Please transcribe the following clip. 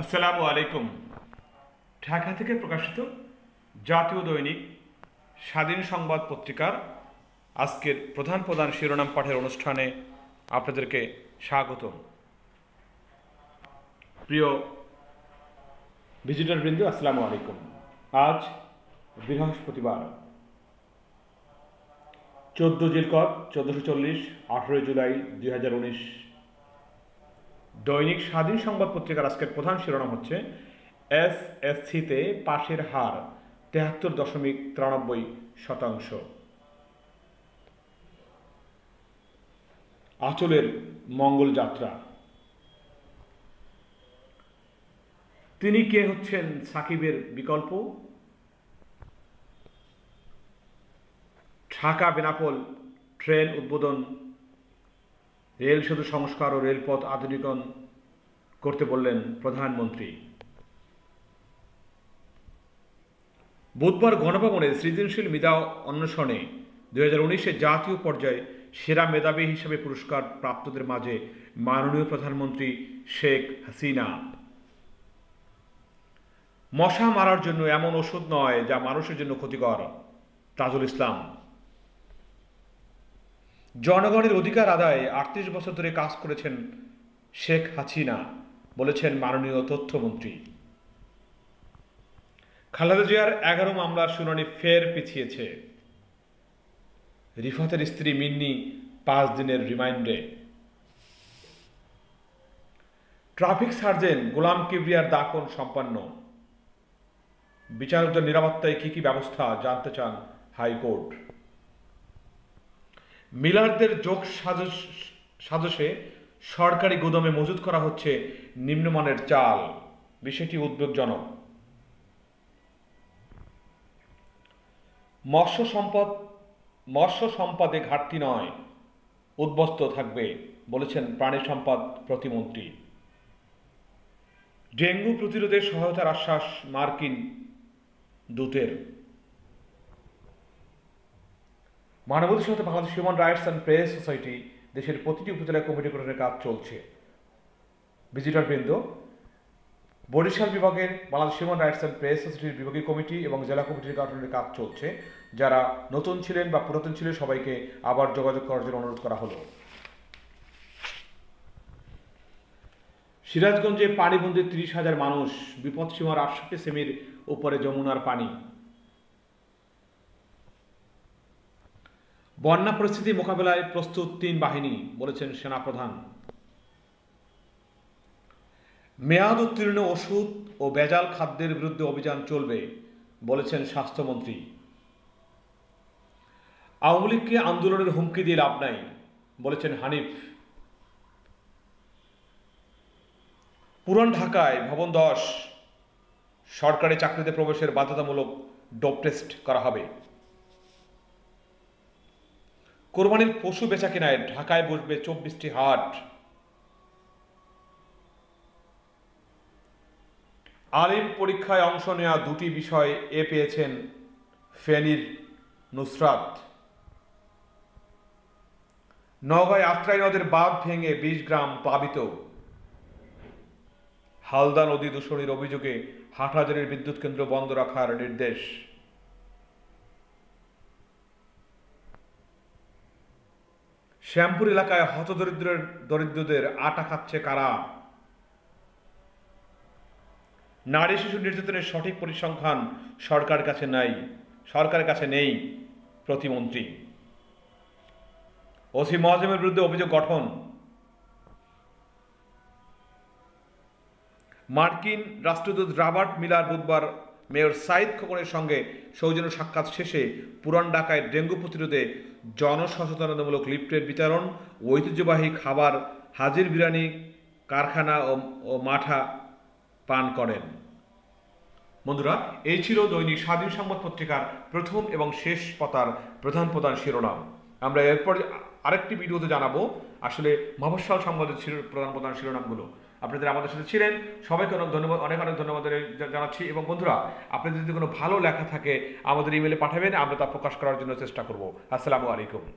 আসসালামু আলাইকুম। ঢাকা থেকে প্রকাশিত জাতীয় দৈনিক স্বাধীন সংবাদ পত্রিকার আজকের প্রধান প্রধান শিরোনাম পাঠের অনুষ্ঠানে আপনাদেরকে স্বাগত প্রিয় ভিজিটর বৃন্দ আসসালামু আলাইকুম। আজ বৃহস্পতিবার, চোদ্দ জিলকট চোদ্দোশো চল্লিশ, আঠেরোই জুলাই, দুই হাজার উনিশ দৈনিক স্বাধীন সংবাদ পত্রিকার আজকের প্রধান শিরোনাম হচ্ছে এস এসসিতে পাশের হার তেহাত্তর দশমিক তিরানব্বই শতাংশ। আচলের মঙ্গল যাত্রা। তিনি কে হচ্ছেন সাকিবের বিকল্প? ঢাকা বেনাপোল ট্রেন উদ্বোধন রেল সেতু সংস্কার ও রেলপথ আধুনিকরণ করতে বললেন প্রধানমন্ত্রী। বুধবার গণভবনে সৃজনশীল মেধা অন্বেষণে দুই হাজার জাতীয় পর্যায়ে সেরা মেধাবী হিসেবে পুরস্কার প্রাপ্তদের মাঝে মাননীয় প্রধানমন্ত্রী শেখ হাসিনা। মশা মারার জন্য এমন ওষুধ নয় যা মানুষের জন্য ক্ষতিকর। তাজুল ইসলাম। জনগণের অধিকার আদায়ে আটত্রিশ বছর ধরে কাজ করেছেন শেখ হাসিনা, বলেছেন মাননীয় তথ্যমন্ত্রী। খালেদা জিয়ার এগারো মামলার শুনানি ফের পিছিয়েছে। রিফাতের স্ত্রী মিন্নি পাঁচ দিনের রিমাইন্ডে। ট্রাফিক সার্জেন্ট গোলাম কিবরিয়ার দাফন সম্পন্ন। বিচারকদের নিরাপত্তায় কি কি ব্যবস্থা জানতে চান হাইকোর্ট। মিলারদের যোগ সাজসে সরকারি গুদামে মজুত করা হচ্ছে নিম্নমানের চাল। বিষয়টি উদ্বেগজনক। মৎস্য সম্পদ, মৎস্য সম্পদে ঘাটতি নয়, উদ্বস্ত থাকবে, বলেছেন প্রাণী সম্পদ প্রতিমন্ত্রী। ডেঙ্গু প্রতিরোধে সহায়তার আশ্বাস মার্কিন দূতের। মানবাধিকার সাথে Bangladesh human rights and press society দেশের প্রতিটি উপজেলা কমিটি গঠনের কাজ চলছে। ভিজিটর বৃন্দ, বরিশাল বিভাগের Bangladesh human rights and press সোসাইটির বিভাগীয় কমিটি এবং জেলা কমিটির গঠনের কাজ চলছে। যারা নতুন ছিলেন বা পুরাতন ছিলেন, সবাইকে আবার যোগাযোগ করার জন্য অনুরোধ করা হলো। সিরাজগঞ্জে পানিবন্দী তিরিশ হাজার মানুষ বিপদসীমার আটষট্টি সেমির উপরে যমুনার পানি। বন্যা পরিস্থিতি মোকাবেলায় প্রস্তুত তিন বাহিনী, বলেছেন সেনাপ্রধান। মেয়াদ উত্তীর্ণ ওষুধ ও বেজাল খাদ্যের বিরুদ্ধে অভিযান চলবে, বলেছেন স্বাস্থ্যমন্ত্রী। আওয়ামী লীগকে আন্দোলনের হুমকি দিয়ে লাভ নাই, বলেছেন হানিফ। পুরান ঢাকায় ভবন দশ, সরকারি চাকরিতে প্রবেশের বাধ্যতামূলক ডোপ টেস্ট করা হবে। কোরবানির পশু বেচা কেনায় ঢাকায় বসবে চব্বিশটি হাট। আলিম পরীক্ষায় অংশ নেওয়া দুটি বিষয় এ পেয়েছেন ফেনীর নুসরাত। নগাঁয় আত্রাই নদের বাঁধ ভেঙে বিশ গ্রাম প্লাবিত। হালদা নদী দূষণের অভিযোগে হাটহাজারের বিদ্যুৎ কেন্দ্র বন্ধ রাখার নির্দেশ। শ্যামপুর এলাকায় হতদরিদ্রের দরিদ্রদের আটা খাচ্ছে কারা? নারী শিশু নির্যাতনের সঠিক পরিসংখ্যান সরকারের কাছে নাই, সরকারের কাছে নেই, প্রতিমন্ত্রী। ওসি মহাজমের বিরুদ্ধে অভিযোগ গঠন। মার্কিন রাষ্ট্রদূত রাবার্ট মিলার বুধবার মেয়র সাইদ খোকনের সঙ্গে সৌজন্য সাক্ষাৎ শেষে পুরান ঢাকায় ডেঙ্গু প্রতিরোধে জনসচেতনতামূলক লিফটের বিতরণ, ঐতিহ্যবাহী খাবার, হাজির বিরিয়ানি, কারখানা ও মাঠা পান করেন। বন্ধুরা, এই ছিল দৈনিক স্বাধীন সংবাদ পত্রিকার প্রথম এবং শেষ পাতার প্রধান প্রধান শিরোনাম। আমরা এরপর আরেকটি ভিডিওতে জানাব আসলে মফস্বল সংবাদের প্রধান প্রধান শিরোনামগুলো। আপনাদের আমাদের সাথে ছিলেন। সবাইকে অনেক ধন্যবাদ, অনেক অনেক ধন্যবাদ জানাচ্ছি। এবং বন্ধুরা, আপনাদের যদি কোনো ভালো লেখা থাকে, আমাদের ইমেলে পাঠাবেন, আমরা তা প্রকাশ করার জন্য চেষ্টা করব। আসসালামু আলাইকুম।